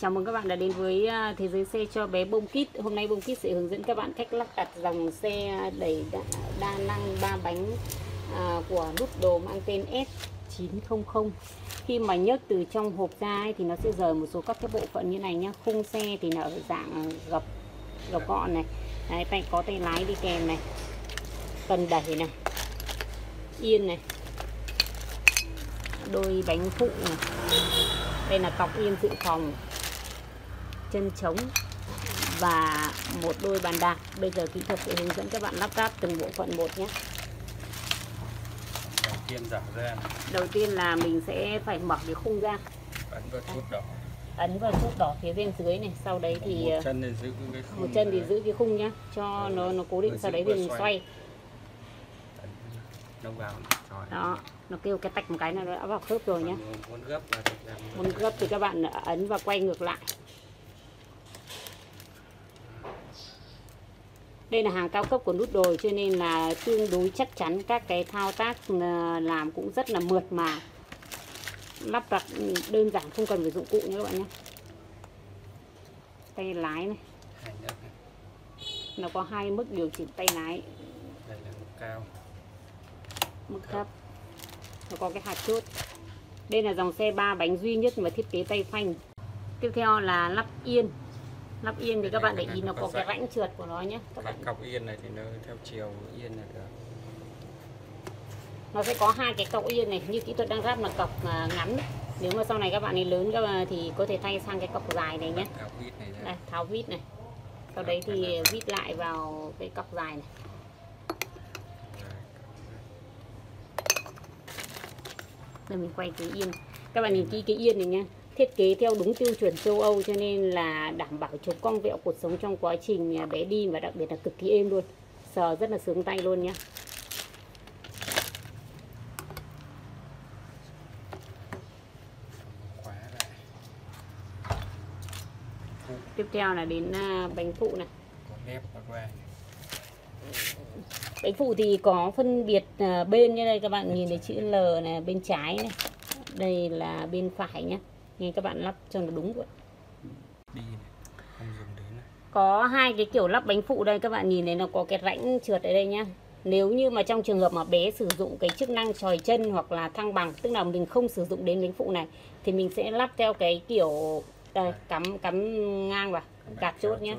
Chào mừng các bạn đã đến với à, Thế giới xe cho bé Bông Kit Hôm nay Bông Kit sẽ hướng dẫn các bạn cách lắp đặt dòng xe đẩy đa, đa năng 3 bánh à, của nút đồ mang tên S900 Khi mà nhấc từ trong hộp ra ấy, thì nó sẽ rời một số các cái bộ phận như này nhá. Khung xe thì nó ở dạng gập gập gọn này. Đấy, tay có tay lái đi kèm này. Cần đẩy này. Yên này. Đôi bánh phụ này. Đây là cọc yên dự phòng chân trống và một đôi bàn đạp. Bây giờ kỹ thuật sẽ hướng dẫn các bạn lắp ráp từng bộ phận một nhé. Đầu tiên giả ra đầu tiên là mình sẽ phải mở cái khung ra. Ấn vào chốt đỏ. Ấn vào chốt đỏ phía bên dưới này. Sau đấy thì một chân thì giữ cái khung một chân thì giữ cái khung nhá cho nó nó cố định sau đấy vừa mình xoay. xoay. Nó vào. Đó nó kêu cái tạch một cái là nó đã vào khớp rồi thì làm muốn gấp thì các bạn ấn và quay ngược lại đây là hàng cao cấp của nút đồi cho nên là tương đối chắc chắn các cái thao tác ờ, làm cũng rất là mượt mà. Lắp đặt đơn giản không cần phải dụng cụ nha các bạn nhé. Tay lái này. nó có hai mức điều chỉnh tay lái. Đây là mức cao. Mức thấp. Nó có cái hạt chốt. Đây là dòng xe ba bánh duy nhất mà thiết kế tay phanh. Tiếp theo là lắp yên lắp yên thì các bạn để ý nó có cái rãnh trượt của nó nhé các bạn. Cọc yên này thì nó theo chiều yên là được. Nó sẽ có hai cái cọc yên này như kỹ thuật đang ráp là cọc à, ngắn. Nếu mà sau này các bạn ấy lớn các thì có thể thay sang cái cọc dài này nhé. Cao vít này đây tháo vít này. Sau đấy thì vít lại vào cái cọc dài này. Rồi mình quay cái yên. Các bạn nhìn kỹ cái yên này nhá thiết kế theo đúng tiêu chuẩn châu Âu cho nên là đảm bảo chống cong vẹo cuộc sống trong quá trình à, bé đi và đặc biệt là cực kỳ êm luôn. Sờ rất là sướng tay luôn nhé tiếp theo là đến à, bánh phụ này. Bánh phụ thì có phân biệt à, bên như đây các bạn nhìn thấy chữ L này, bên trái này. Đây là bên phải nhé nhìn các bạn lắp cho nó đúng vậy đi này không dùng đến này. Có hai cái kiểu lắp bánh phụ đây các bạn nhìn thấy nó có cái rãnh trượt ở đây nhá. Nếu như mà trong trường hợp mà bé sử dụng cái chức năng tròi chân hoặc là thăng bằng tức là mình không sử dụng đến bánh phụ này thì mình sẽ lắp theo cái kiểu đây cắm cắm ngang vào gạt chốt nhé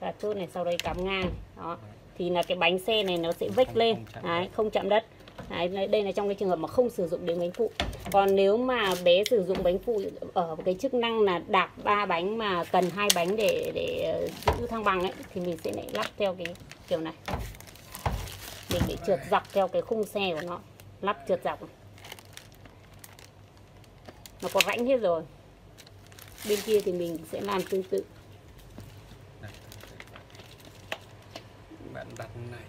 gạt chốt này sau đây cắm ngang đó. Thì là cái bánh xe này nó sẽ Không- lên. đấy, không chạm đất đấy, đây- là trong cái trường hợp mà không sử dụng đến bánh phụ. Còn nếu mà bé sử dụng bánh phụ ở cái chức năng là đạp ba bánh mà cần hai bánh để để ờ, giữ thăng bằng ấy thì mình sẽ lại lắp theo cái kiểu này. Mình để trượt dọc theo cái khung xe của nó lắp trượt dọc. Nó có rãnh hết rồi. Bên kia thì mình sẽ làm tương tự. Bạn đặt này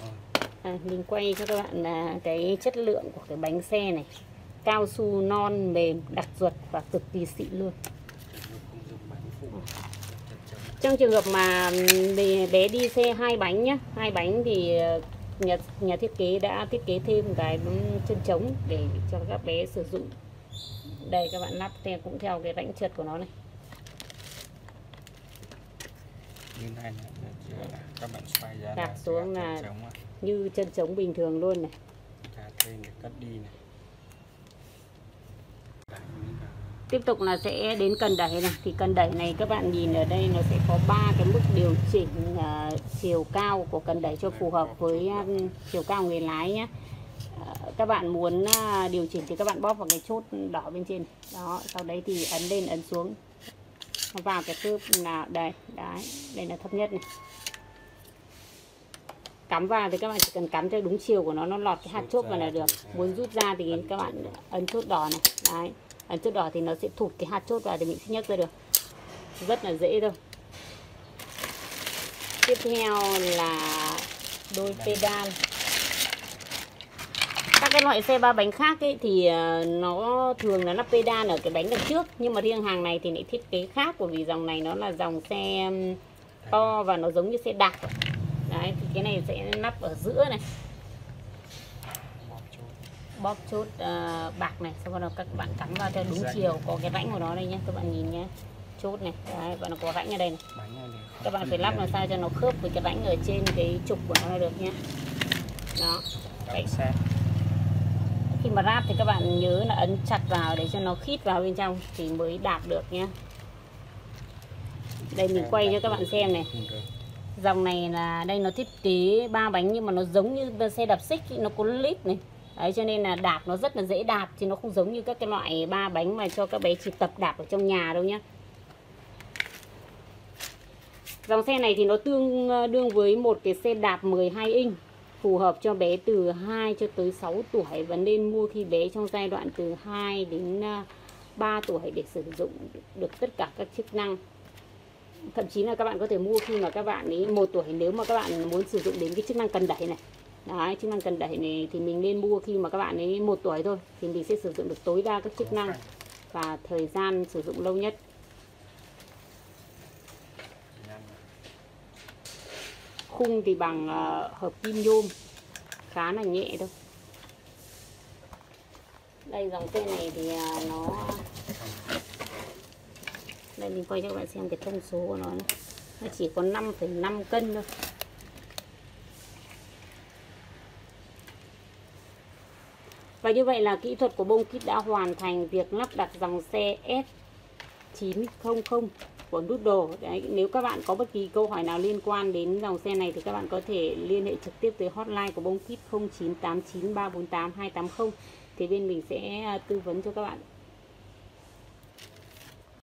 Rồi, À, mình quay cho các bạn là cái chất lượng của cái bánh xe này. Cao su non mềm đặc ruột và cực kỳ xịn luôn. Trong trường hợp mà bé bé đi xe hai bánh nhá hai bánh thì ờ, nhà nhà thiết kế đã thiết kế thêm cái chân trống để cho các bé sử dụng. Đây các bạn lắp theo cũng theo cái rãnh trượt của nó này. Như này các bạn xoay ra Đặt xuống là-. Như chân trống bình thường luôn này. Cất đi này. Tiếp tục là sẽ đến cần đẩy này. Thì cần đẩy này các bạn nhìn ở đây nó sẽ có ba cái mức điều chỉnh à, chiều cao của cần đẩy cho phù hợp với à, chiều cao người lái nhé các bạn muốn à, điều chỉnh thì các bạn bóp vào cái chốt đỏ bên trên. Đó sau đấy thì ấn lên ấn xuống. Vào cái cướp nào đây đấy đây là thấp nhất này cắm vào thì các bạn chỉ cần cắm theo đúng chiều của nó nó lọt cái hạt chốt vào là được. muốn rút ra thì các bạn ấn chốt đỏ này. Đấy ấn chốt đỏ thì nó sẽ thụt cái hạt chốt vào thì mình sẽ nhấc ra được. Rất là dễ thôi. Tiếp theo là đôi pedal. Các cái loại xe ba bánh khác ấy thì ờ, nó thường là lắp pedal ở cái bánh đằng trước. Nhưng mà riêng hàng này thì lại thiết kế khác bởi vì dòng này nó là dòng xe to và nó giống như xe đạp đấy thì cái này sẽ lắp ở giữa này. Bóp chốt ờ, bạc này xong đầu các bạn cắm vào theo đúng chiều. Có cái rãnh của nó đây nhé các bạn nhìn nhé chốt này đấy bạn có rãnh ở đây này. Các bạn phải lắp làm sao cho nó khớp với cái rãnh ở trên cái trục của nó là được nhé đó. Xe. Khi mà ráp thì các bạn nhớ là ấn chặt vào để cho nó khít vào bên trong thì mới đạp được nhé đây mình quay cho các bạn xem này dòng này là, đây nó thiết kế ba bánh nhưng mà nó giống như xe đạp xích nó có lít này. Đấy, cho nên là đạp nó rất là dễ đạp chứ nó không giống như các cái loại ba bánh mà cho các bé chỉ tập đạp ở trong nhà đâu nhá. Dòng xe này thì nó tương ờ, đương với một cái xe đạp 12 inch, phù hợp cho bé từ 2 cho tới 6 tuổi và nên mua khi bé trong giai đoạn từ 2 đến ờ, 3 tuổi để sử dụng được tất cả các chức năng thậm chí là các bạn có thể mua khi mà các bạn ấy một tuổi nếu mà các bạn muốn sử dụng đến cái chức năng cần đẩy này. Đấy chức năng cần đẩy này thì mình nên mua khi mà các bạn ấy một tuổi thôi thì mình sẽ sử dụng được tối đa các chức năng và thời gian sử dụng lâu nhất. Khung thì bằng ờ, hợp kim nhôm khá là nhẹ thôi. Đây dòng xe này thì ờ, nó đây mình quay cho các bạn xem cái thông số của nó này. nó chỉ có 5,5 cân thôi và như vậy là kỹ thuật của bông kit đã hoàn thành việc lắp đặt dòng xe S900 của Doodle. Đấy, nếu các bạn có bất kỳ câu hỏi nào liên quan đến dòng xe này thì các bạn có thể liên hệ trực tiếp tới hotline của bông kit 0989348280 thì bên mình sẽ à, tư vấn cho các bạn